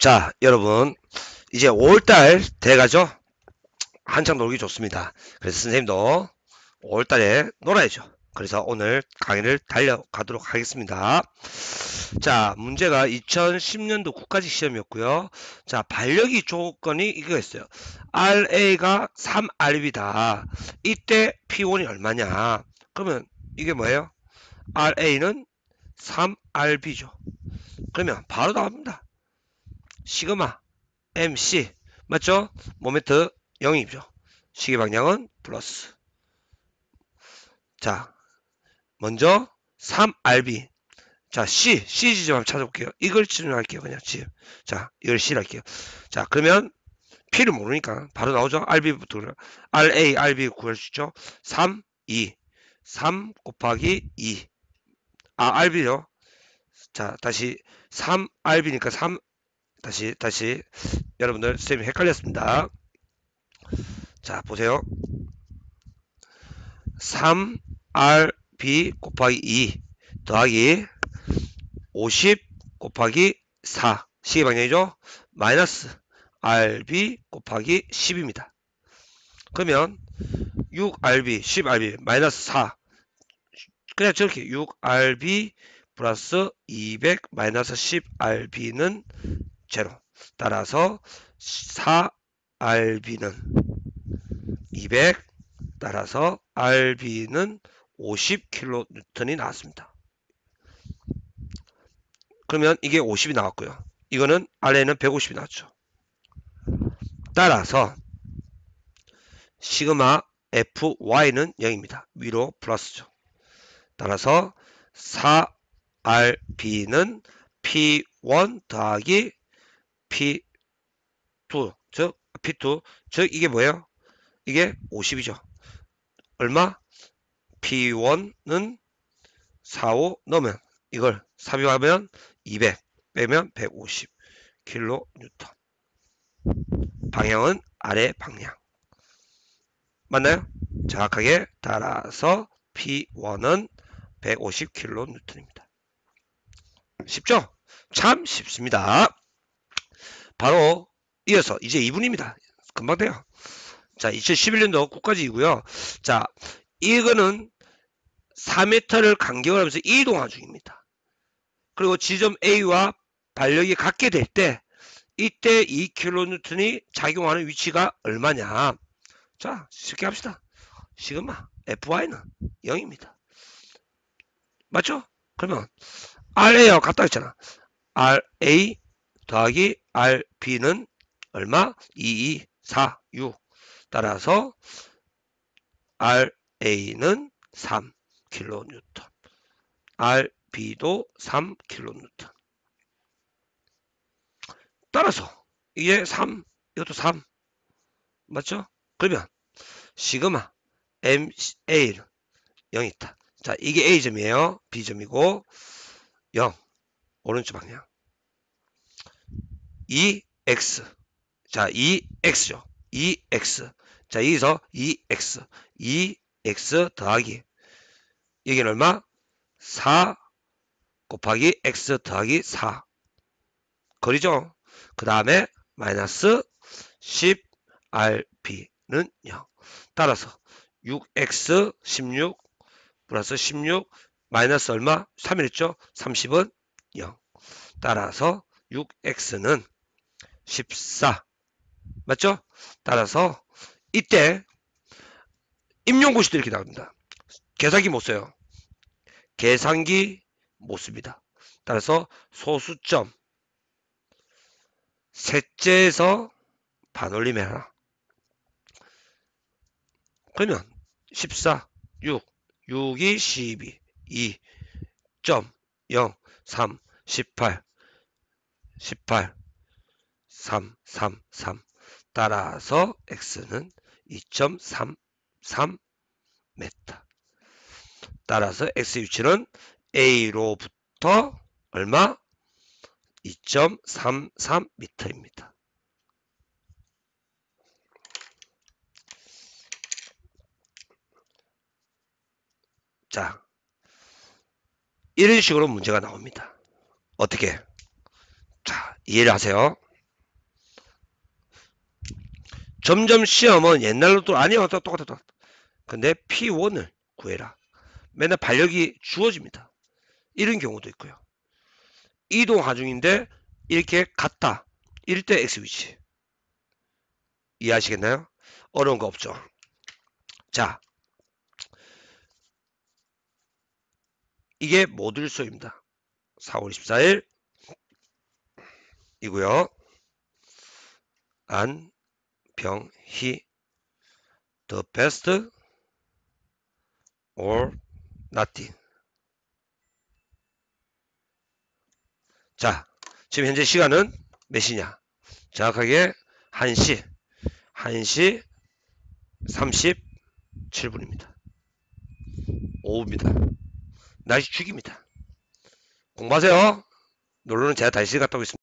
자, 여러분, 이제 5월달 돼가죠? 한창 놀기 좋습니다. 그래서 선생님도 5월달에 놀아야죠. 그래서 오늘 강의를 달려가도록 하겠습니다. 자, 문제가 2010년도 국가직 시험이었고요. 자, 반력이 조건이 이거였어요. RA가 3RB다. 이때 P1이 얼마냐? 그러면 이게 뭐예요? RA는 3RB죠. 그러면 바로 나옵니다. 시그마 MC 맞죠? 모멘트 0이죠. 시계 방향은 플러스. 자, 먼저 3RB. 자, C, C 지점 한번 찾아볼게요. 이걸 지정할게요. 그냥 지금. 자, 이걸 C를 할게요. 자, 그러면 P를 모르니까 바로 나오죠. RB부터 RA, RB 구할 수 있죠. 3, 2. 3 곱하기 2. 아, RB요. 자, 다시 3RB니까 3 다시 다시 여러분들 쌤이 헷갈렸습니다. 자 보세요. 3RB 곱하기 2 더하기 50 곱하기 4 시계 방향이죠. 마이너스 RB 곱하기 10입니다. 그러면 6RB 10RB 마이너스 4 그냥 저렇게 6RB 플러스 200 마이너스 10RB는 제로. 따라서 4RB는 200 따라서 RB는 50kN이 나왔습니다. 그러면 이게 50이 나왔고요. 이거는 아래는 150이 나왔죠. 따라서 시그마 FY는 0입니다. 위로 플러스죠. 따라서 4RB는 P1 더하기 P2 즉 P2 즉 이게 뭐예요? 이게 50이죠. 얼마? P1은 45 넣으면 이걸 삽입하면 200 빼면 150 킬로 뉴턴 방향은 아래 방향 맞나요? 정확하게 따라서 P1은 150 킬로 뉴턴입니다. 쉽죠? 참 쉽습니다. 바로 이어서 이제 2분입니다. 금방 돼요. 자, 2011년도 국가지이고요. 자, 이거는 4m를 간격을 하면서 이동하 중입니다. 그리고 지점 A와 반력이 같게 될 때 이때 2kN이 작용하는 위치가 얼마냐? 자, 쉽게 합시다. 시그마 FY는 0입니다. 맞죠? 그러면 RA와 같다 했잖아. RA 더하기 RB는 얼마? 2, 2, 4, 6. 따라서 RA는 3kN. RB도 3kN. 따라서 이게 3, 이것도 3. 맞죠? 그러면 시그마 MA는 0이 있다. 자, 이게 A점이에요. B점이고 0. 오른쪽 방향. 2x. 자, 2x죠. 2x. 자, 여기서 2x. 2x 더하기. 여기는 얼마? 4 곱하기 x 더하기 4. 거리죠? 그 다음에 마이너스 10rp는 0. 따라서 6x 16 플러스 16 마이너스 얼마? 3이랬죠? 30은 0. 따라서 6x는 14 맞죠? 따라서 이때 임용고시도 이렇게 나옵니다. 계산기 못 써요. 계산기 못 씁니다. 따라서 소수점 셋째에서 반올림해 하나. 그러면 14, 6, 6이 12, 2, 점, 0, 3, 18, 18, 3, 3, 3 따라서 x는 2.33m 따라서 x 위치는 a로부터 얼마? 2.33m입니다. 자, 이런 식으로 문제가 나옵니다. 어떻게? 자, 이해를 하세요. 점점 시험은 옛날로 또 아니야 똑같아 똑같아. 근데 P1을 구해라. 맨날 반력이 주어집니다. 이런 경우도 있고요. 이동 하중인데 이렇게 같다. 이럴 때 X 위치. 이해하시겠나요? 어려운 거 없죠. 자. 이게 모듈 수입니다. 4월 24일 이고요. 안 병희 the best or nothing. 자 지금 현재 시간은 몇 시냐? 정확하게 1시 1시 37분입니다. 오후입니다. 날씨 죽입니다. 공부하세요. 놀러는 제가 다시 갔다 오겠습니다